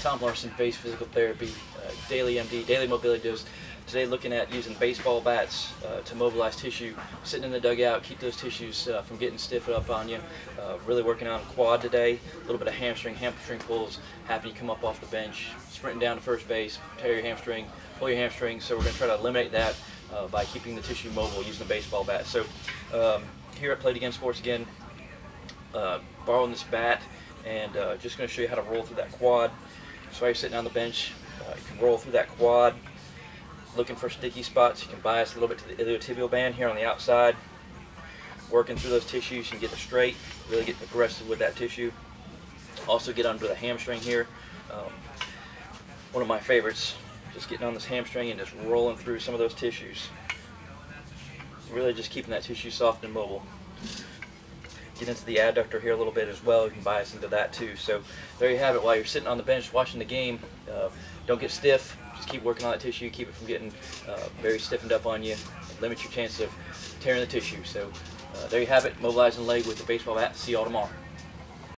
Tom Larson, Base Physical Therapy, uh, Daily MD, Daily Mobility Dose. Today looking at using baseball bats uh, to mobilize tissue, sitting in the dugout, keep those tissues uh, from getting stiff up on you. Uh, really working on quad today, a little bit of hamstring, hamstring pulls, happy you come up off the bench, sprinting down to first base, tear your hamstring, pull your hamstring. So we're going to try to eliminate that uh, by keeping the tissue mobile using the baseball bat. So um, here at Play It Again Sports again, uh, borrowing this bat and uh, just going to show you how to roll through that quad. So you're sitting on the bench, uh, you can roll through that quad. Looking for sticky spots, you can bias a little bit to the iliotibial band here on the outside. Working through those tissues, you can get it straight, really get aggressive with that tissue. Also get under the hamstring here. Um, one of my favorites, just getting on this hamstring and just rolling through some of those tissues. Really just keeping that tissue soft and mobile get into the adductor here a little bit as well. You can bias into that too. So there you have it. While you're sitting on the bench watching the game, uh, don't get stiff. Just keep working on that tissue. Keep it from getting uh, very stiffened up on you. Limit your chance of tearing the tissue. So uh, there you have it. Mobilizing leg with the baseball bat. See you all tomorrow.